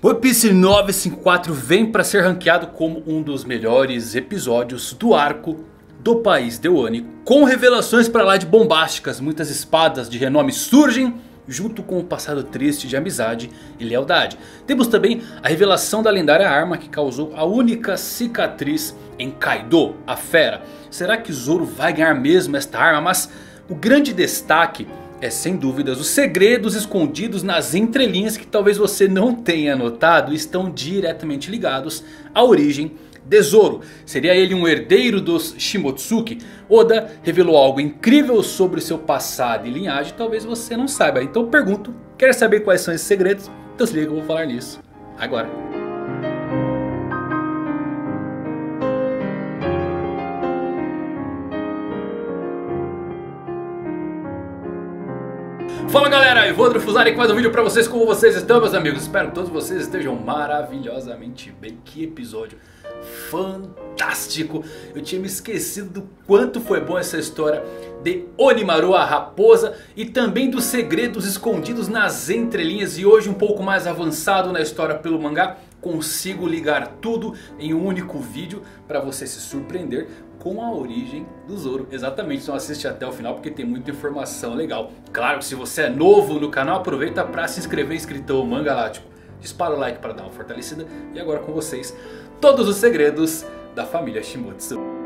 One Piece 954 vem para ser ranqueado como um dos melhores episódios do arco do país de Wano. Com revelações para lá de bombásticas, muitas espadas de renome surgem junto com o passado triste de amizade e lealdade. Temos também a revelação da lendária arma que causou a única cicatriz em Kaido, a fera. Será que Zoro vai ganhar mesmo esta arma? Mas o grande destaque é sem dúvidas os segredos escondidos nas entrelinhas que talvez você não tenha notado estão diretamente ligados à origem de Zoro. Seria ele um herdeiro dos Shimotsuki? Oda revelou algo incrível sobre seu passado e linhagem, talvez você não saiba. Então pergunto, quer saber quais são esses segredos? Então se liga que eu vou falar nisso agora. Fala galera, Evandro Fusari com mais um vídeo pra vocês, como vocês estão meus amigos? Espero que todos vocês estejam maravilhosamente bem, que episódio fantástico. Eu tinha me esquecido do quanto foi bom essa história de Onimaru, a raposa E também dos segredos escondidos nas entrelinhas. E hoje um pouco mais avançado na história pelo mangá Consigo ligar tudo em um único vídeo para você se surpreender com a origem do Zoro. Exatamente, então assiste até o final porque tem muita informação legal. Claro que se você é novo no canal, aproveita para se inscrever inscritão Manga Lático. Dispara o like para dar uma fortalecida. E agora com vocês, todos os segredos da família Shimotsu.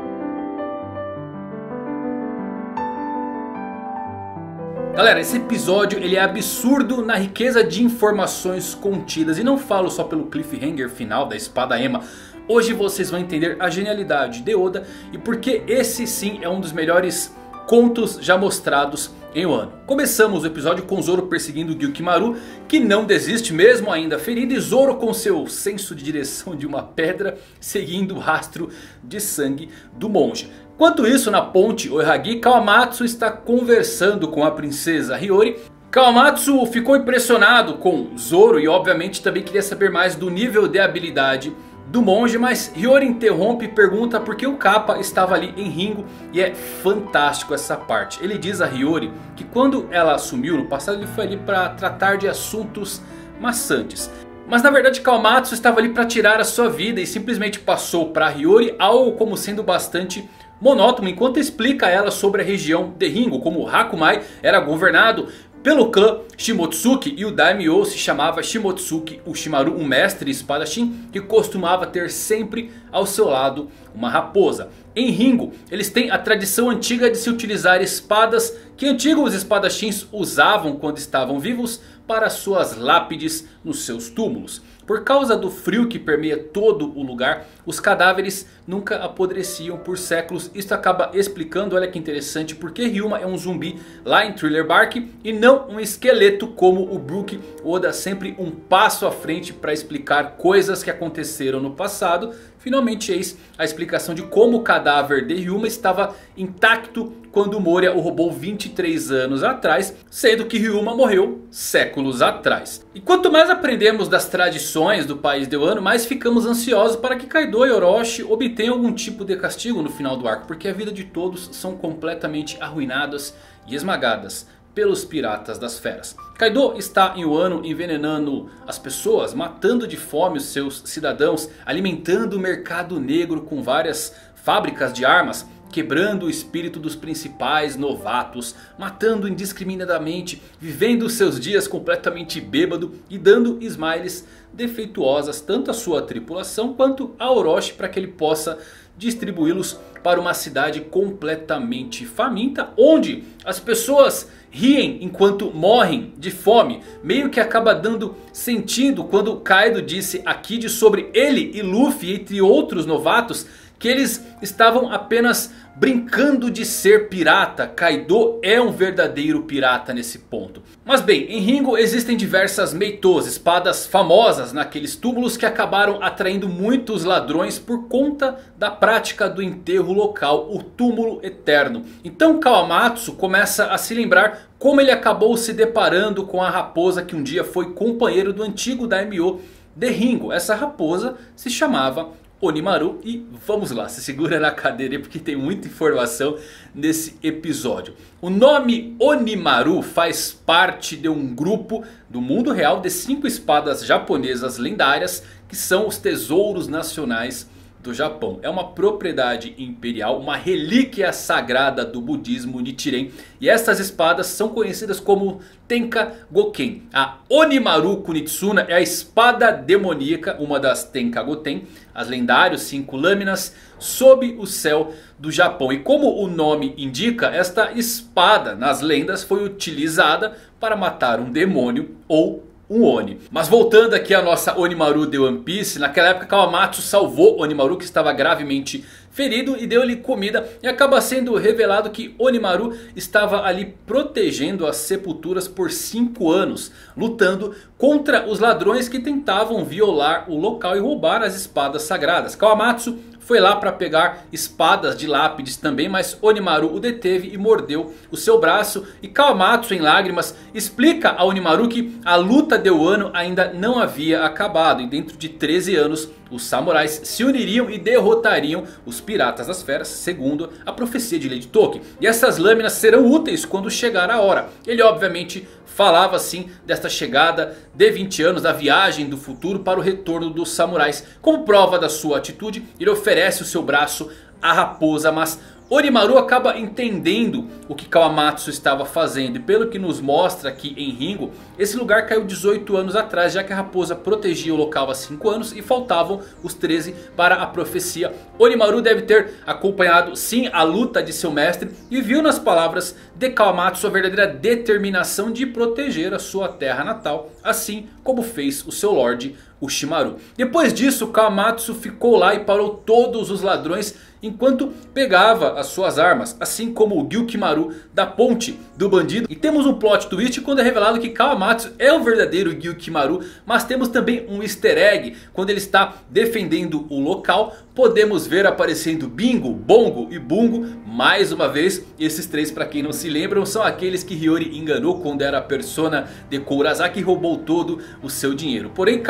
Galera, esse episódio ele é absurdo na riqueza de informações contidas. E não falo só pelo cliffhanger final da espada Ema. Hoje vocês vão entender a genialidade de Oda e porque esse sim é um dos melhores contos já mostrados em um ano. Começamos o episódio com Zoro perseguindo Gyukimaru, que não desiste mesmo ainda ferido. E Zoro com seu senso de direção de uma pedra, seguindo o rastro de sangue do monge. Enquanto isso, na ponte Oihagi, Kawamatsu está conversando com a princesa Hiyori. Kawamatsu ficou impressionado com Zoro e obviamente também queria saber mais do nível de habilidade do monge, mas Hiyori interrompe e pergunta por que o Kappa estava ali em Ringo e é fantástico essa parte. Ele diz a Hiyori que quando ela assumiu no passado ele foi ali para tratar de assuntos maçantes. Mas na verdade Kawamatsu estava ali para tirar a sua vida e simplesmente passou para Hiyori algo como sendo bastante monótono enquanto explica a ela sobre a região de Ringo, como Hakumai era governado pelo clã Shimotsuki e o Daimyo se chamava Shimotsuki Ushimaru, um mestre espadachim que costumava ter sempre ao seu lado uma raposa. Em Ringo, eles têm a tradição antiga de se utilizar espadas que antigos espadachins usavam quando estavam vivos para suas lápides nos seus túmulos. Por causa do frio que permeia todo o lugar, os cadáveres nunca apodreciam por séculos. Isso acaba explicando, olha que interessante, porque Ryuma é um zumbi lá em Thriller Bark e não um esqueleto como o Brook. Oda sempre um passo à frente para explicar coisas que aconteceram no passado. Finalmente eis a explicação de como o cadáver de Ryuma estava intacto quando Moria o roubou 23 anos atrás, sendo que Ryuma morreu séculos atrás. E quanto mais aprendemos das tradições do país de Wano, mais ficamos ansiosos para que Kaido e Orochi obtenham algum tipo de castigo no final do arco, porque a vida de todos são completamente arruinadas e esmagadas pelos piratas das feras. Kaido está em Wano envenenando as pessoas, matando de fome os seus cidadãos, alimentando o mercado negro com várias fábricas de armas quebrando o espírito dos principais novatos, matando indiscriminadamente, vivendo seus dias completamente bêbado e dando smiles defeituosas tanto à sua tripulação quanto a Orochi para que ele possa distribuí-los para uma cidade completamente faminta, onde as pessoas riem enquanto morrem de fome. Meio que acaba dando sentido quando Kaido disse a Kid sobre ele e Luffy, entre outros novatos, que eles estavam apenas brincando de ser pirata. Kaido é um verdadeiro pirata nesse ponto. Mas bem, em Ringo existem diversas Meitos, espadas famosas naqueles túmulos que acabaram atraindo muitos ladrões por conta da prática do enterro local, o túmulo eterno. Então Kawamatsu começa a se lembrar como ele acabou se deparando com a raposa que um dia foi companheiro do antigo Daimyo de Ringo. Essa raposa se chamava Onimaru e vamos lá, se segura na cadeira porque tem muita informação nesse episódio. O nome Onimaru faz parte de um grupo do mundo real de cinco espadas japonesas lendárias que são os tesouros nacionais do Japão. É uma propriedade imperial, uma relíquia sagrada do budismo Nichiren. E estas espadas são conhecidas como Tenka Goken. A Onimaru Kunitsuna é a espada demoníaca, uma das Tenka Goten. As lendários cinco lâminas sob o céu do Japão. E como o nome indica, esta espada nas lendas foi utilizada para matar um demônio ou um Oni. Mas voltando aqui à nossa Onimaru de One Piece. Naquela época Kawamatsu salvou Onimaru que estava gravemente ferido e deu-lhe comida. E acaba sendo revelado que Onimaru estava ali protegendo as sepulturas por 5 anos. Lutando contra os ladrões que tentavam violar o local e roubar as espadas sagradas. Kawamatsu foi lá para pegar espadas de lápides também, mas Onimaru o deteve e mordeu o seu braço. E Kawamatsu em lágrimas explica a Onimaru que a luta de Wano ainda não havia acabado. E dentro de 13 anos os samurais se uniriam e derrotariam os piratas das feras, segundo a profecia de Lady Tolkien. E essas lâminas serão úteis quando chegar a hora. Ele obviamente falava assim desta chegada de 20 anos, da viagem do futuro para o retorno dos samurais. Como prova da sua atitude, ele oferece o seu braço à raposa, mas Onimaru acaba entendendo o que Kawamatsu estava fazendo. E pelo que nos mostra aqui em Ringo, esse lugar caiu 18 anos atrás. Já que a raposa protegia o local há 5 anos e faltavam os 13 para a profecia. Onimaru deve ter acompanhado sim a luta de seu mestre. E viu nas palavras de Kawamatsu a verdadeira determinação de proteger a sua terra natal. Assim como fez o seu Lorde Ushimaru. Depois disso Kawamatsu ficou lá e parou todos os ladrões enquanto pegava as suas armas. Assim como o Gyukimaru da ponte do bandido. E temos um plot twist quando é revelado que Kawamatsu é o verdadeiro Gyukimaru. Mas temos também um easter egg quando ele está defendendo o local. Podemos ver aparecendo Bingo, Bongo e Bungo. Mais uma vez, esses três para quem não se lembram são aqueles que Hiyori enganou quando era persona de Kourasaki e roubou todo o seu dinheiro. Porém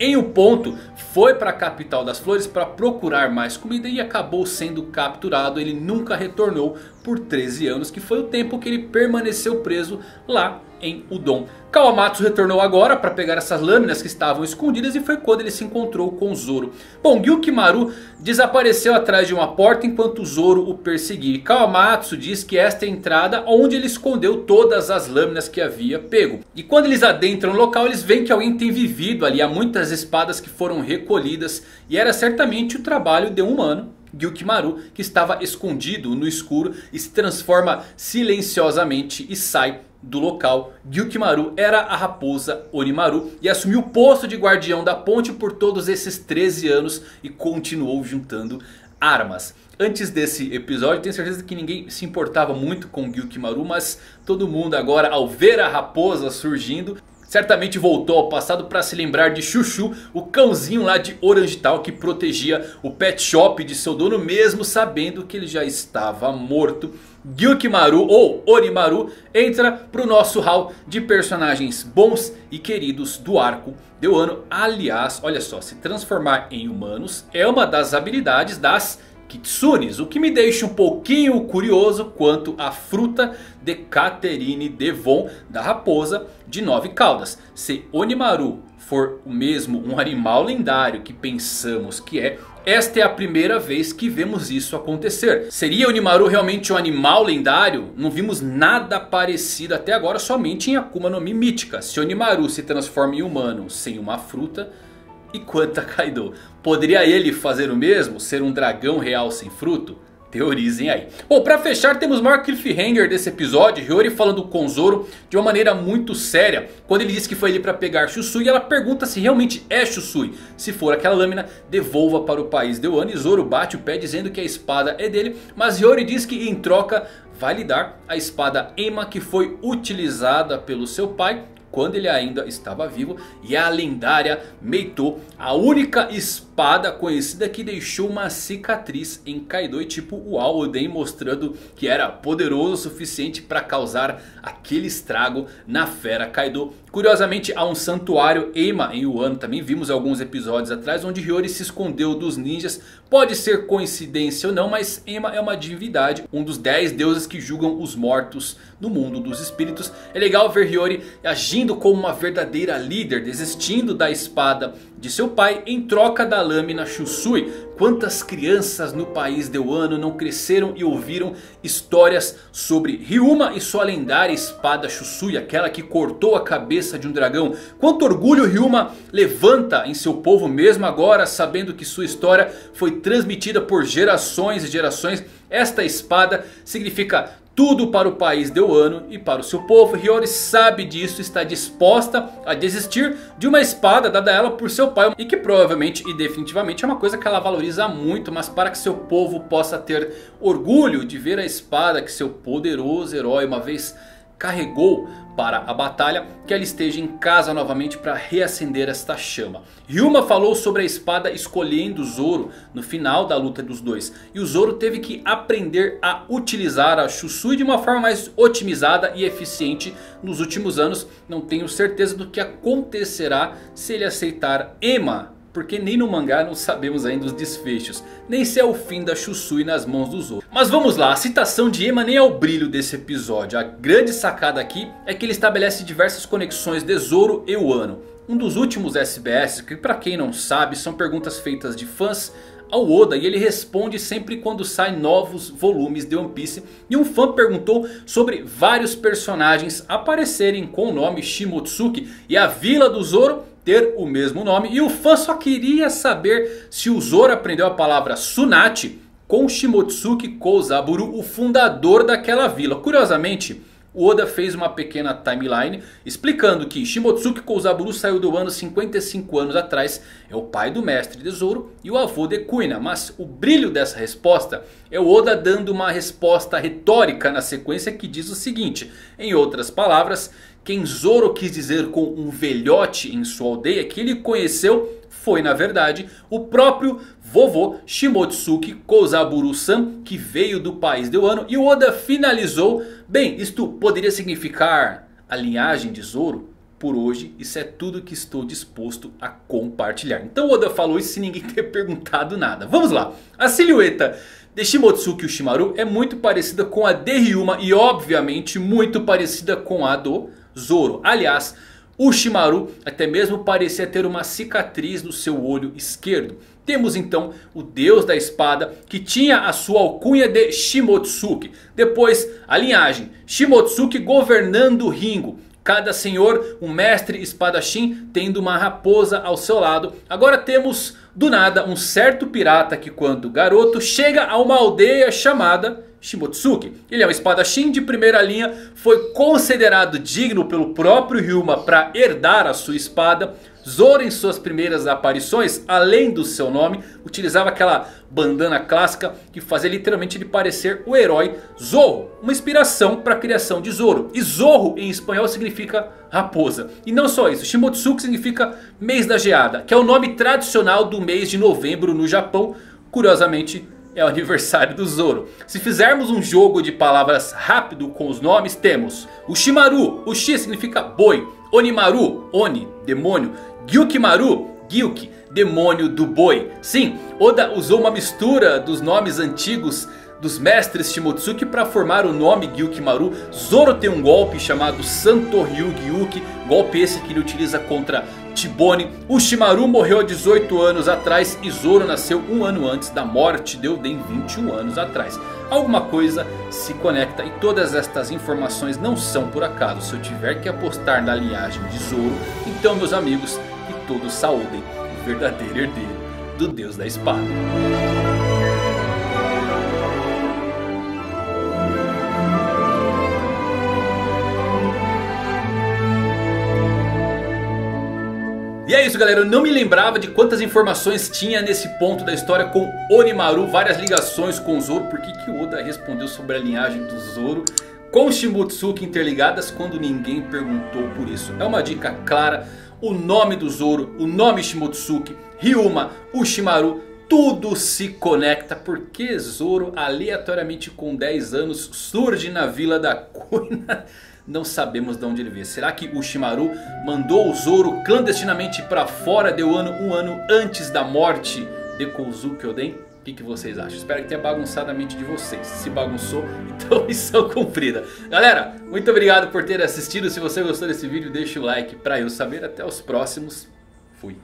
Em um ponto foi para a capital das flores para procurar mais comida e acabou sendo capturado. Ele nunca retornou por 13 anos que foi o tempo que ele permaneceu preso lá em Udon. Kawamatsu retornou agora para pegar essas lâminas que estavam escondidas e foi quando ele se encontrou com Zoro. Bom, Gyukimaru desapareceu atrás de uma porta enquanto Zoro o perseguia. Kawamatsu diz que esta é a entrada onde ele escondeu todas as lâminas que havia pego. E quando eles adentram o local eles veem que alguém tem vivido ali. Há muitas espadas que foram recolhidas e era certamente o trabalho de um humano Gyukimaru que estava escondido no escuro e se transforma silenciosamente e sai do local. Gyukimaru era a raposa Onimaru e assumiu o posto de guardião da ponte por todos esses 13 anos e continuou juntando armas. Antes desse episódio, tenho certeza que ninguém se importava muito com Gyukimaru, mas todo mundo agora ao ver a raposa surgindo certamente voltou ao passado para se lembrar de Chuchu, o cãozinho lá de Orange Town que protegia o pet shop de seu dono mesmo sabendo que ele já estava morto. Gyukimaru ou Orimaru entra para o nosso hall de personagens bons e queridos do arco de Wano. Aliás, olha só, se transformar em humanos é uma das habilidades das Kitsunes. O que me deixa um pouquinho curioso quanto à fruta de Caterine Devon da raposa de nove caudas. Se Onimaru for o mesmo um animal lendário que pensamos que é, esta é a primeira vez que vemos isso acontecer. Seria Onimaru realmente um animal lendário? Não vimos nada parecido até agora, somente em Akuma no Mi mítica. Se Onimaru se transforma em humano sem uma fruta e quanta Kaido. Poderia ele fazer o mesmo? Ser um dragão real sem fruto? Teorizem aí. Bom, pra fechar temos o maior cliffhanger desse episódio. Hiyori falando com Zoro de uma maneira muito séria. Quando ele diz que foi ali pra pegar Shusui. Ela pergunta se realmente é Shusui. Se for aquela lâmina, devolva para o país de Wano. E Zoro bate o pé dizendo que a espada é dele. Mas Hiyori diz que em troca vai lhe dar a espada Ema que foi utilizada pelo seu pai quando ele ainda estava vivo. E a lendária Meito, a única espada espada conhecida que deixou uma cicatriz em Kaido. Tipo o Oden mostrando que era poderoso o suficiente para causar aquele estrago na fera Kaido. Curiosamente há um santuário Eima em Wano. Também vimos alguns episódios atrás onde Hiyori se escondeu dos ninjas. Pode ser coincidência ou não, mas Eima é uma divindade. Um dos 10 deuses que julgam os mortos no mundo dos espíritos. É legal ver Hiyori agindo como uma verdadeira líder. Desistindo da espada de seu pai em troca da lâmina Shusui. Quantas crianças no país de Wano não cresceram e ouviram histórias sobre Ryuma e sua lendária espada Shusui. Aquela que cortou a cabeça de um dragão. Quanto orgulho Ryuma levanta em seu povo mesmo agora sabendo que sua história foi transmitida por gerações e gerações. Esta espada significa tudo para o país de Wano e para o seu povo. Hiyori sabe disso e está disposta a desistir de uma espada dada a ela por seu pai. E que provavelmente e definitivamente é uma coisa que ela valoriza muito. Mas para que seu povo possa ter orgulho de ver a espada que seu poderoso herói uma vez carregou para a batalha, que ela esteja em casa novamente para reacender esta chama. Ryuma falou sobre a espada escolhendo Zoro no final da luta dos dois. E o Zoro teve que aprender a utilizar a Shusui de uma forma mais otimizada e eficiente nos últimos anos. Não tenho certeza do que acontecerá se ele aceitar Ema porque nem no mangá não sabemos ainda os desfechos. Nem se é o fim da Shusui nas mãos dos outros. Mas vamos lá, a citação de Ema nem é o brilho desse episódio. A grande sacada aqui é que ele estabelece diversas conexões de Zoro e Wano. Um dos últimos SBS, que para quem não sabe são perguntas feitas de fãs ao Oda e ele responde sempre quando saem novos volumes de One Piece. E um fã perguntou sobre vários personagens aparecerem com o nome Shimotsuki e a vila do Zoro ter o mesmo nome. E o fã só queria saber se o Zoro aprendeu a palavra Tsunade com Shimotsuki Kozaburu, o fundador daquela vila. Curiosamente, o Oda fez uma pequena timeline explicando que Shimotsuki Kozaburu saiu do ano 55 anos atrás. É o pai do mestre de Zoro e o avô de Kuina. Mas o brilho dessa resposta é o Oda dando uma resposta retórica na sequência que diz o seguinte. Em outras palavras, quem Zoro quis dizer com um velhote em sua aldeia que ele conheceu foi na verdade o próprio vovô Shimotsuki Kozaburu-san que veio do país de Wano. E o Oda finalizou, bem isto poderia significar a linhagem de Zoro? Por hoje isso é tudo que estou disposto a compartilhar. Então Oda falou isso sem ninguém ter perguntado nada. Vamos lá, a silhueta de Shimotsuki Ushimaru é muito parecida com a de Ryuma e obviamente muito parecida com a do Zoro. Aliás, o Shimaru até mesmo parecia ter uma cicatriz no seu olho esquerdo. Temos então o deus da espada que tinha a sua alcunha de Shimotsuki. Depois a linhagem Shimotsuki governando Ringo. Cada senhor, um mestre espadachim tendo uma raposa ao seu lado. Agora temos do nada um certo pirata que quando garoto chega a uma aldeia chamada Shimotsuki. Ele é um espadachim de primeira linha, foi considerado digno pelo próprio Ryuma para herdar a sua espada. Zoro em suas primeiras aparições, além do seu nome, utilizava aquela bandana clássica que fazia literalmente ele parecer o herói Zorro. Uma inspiração para a criação de Zoro. E Zorro em espanhol significa raposa. E não só isso, Shimotsuki significa mês da geada, que é o nome tradicional do mês de novembro no Japão. Curiosamente é o aniversário do Zoro. Se fizermos um jogo de palavras rápido com os nomes, temos o Shimaru, o Shi significa boi, Onimaru, Oni, demônio, Gyukimaru, Gyuki, demônio do boi. Sim, Oda usou uma mistura dos nomes antigos dos mestres Shimotsuki para formar o nome Gyukimaru. Zoro tem um golpe chamado Santoryu Gyuki, golpe esse que ele utiliza contra Tibone. O Shimaru morreu há 18 anos atrás e Zoro nasceu um ano antes da morte de Oden 21 anos atrás. Alguma coisa se conecta e todas estas informações não são por acaso. Se eu tiver que apostar na linhagem de Zoro, então meus amigos, que todos saúdem o verdadeiro herdeiro do Deus da Espada. É isso galera, eu não me lembrava de quantas informações tinha nesse ponto da história com Onimaru. Várias ligações com Zoro. Por que, que Oda respondeu sobre a linhagem do Zoro com Shimotsuki interligadas quando ninguém perguntou por isso? É uma dica clara. o nome do Zoro, o nome Shimotsuki, Ryuma, Ushimaru, tudo se conecta porque Zoro aleatoriamente com 10 anos surge na vila da Kuina. Não sabemos de onde ele veio. Será que o Shimaru mandou o Zoro clandestinamente para fora de Wano um ano antes da morte de Kozuki Oden? O que, que, vocês acham? Espero que tenha bagunçado a mente de vocês. Se bagunçou, então missão cumprida. Galera, muito obrigado por ter assistido. Se você gostou desse vídeo, deixa o like para eu saber. Até os próximos. Fui.